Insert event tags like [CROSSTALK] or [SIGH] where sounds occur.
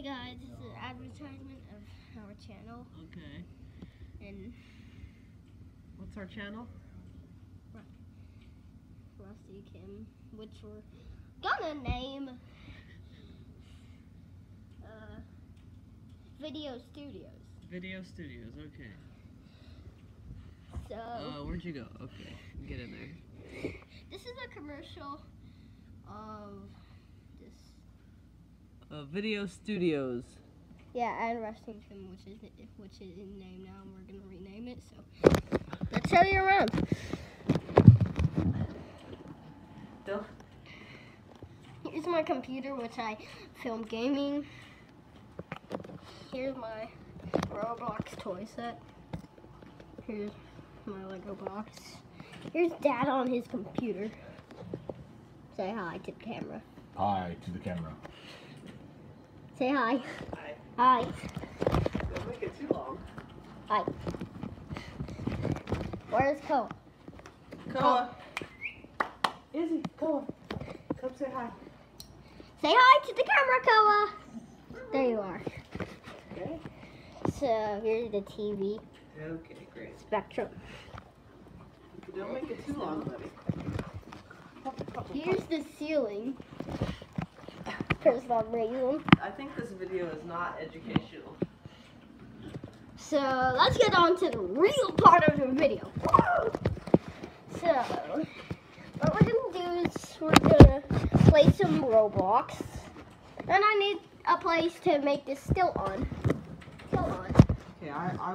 Hey guys, this is an advertisement of our channel Okay. and What's our channel? Rustie Kim, which we're gonna name uh, Video Studios. Video Studios. Okay. So Uh, where'd you go? Okay, get in there. [LAUGHS] this is a commercial of this. Uh, Video Studios. Yeah, and Rustie Kim, which is which is in name now, and we're gonna rename it. So let's show you around. Don't. Here's my computer, which I film gaming. Here's my Roblox toy set. Here's my Lego box. Here's Dad on his computer. Say hi to the camera. Hi to the camera. Say hi. Hi. Hi. Don't make it too long. Hi. Where's Koa? Koa. Izzy, Koa. Come say hi. Say hi to the camera, Koa. There you are. Okay. So here's the TV Okay, great. spectrum. Don't make it too long, buddy. Here's the ceiling. For some reason. I think this video is not educational. So let's get on to the real part of the video. So what we're gonna do is we're gonna play some Roblox. And I need a place to make this still on. Still on. Okay, I, I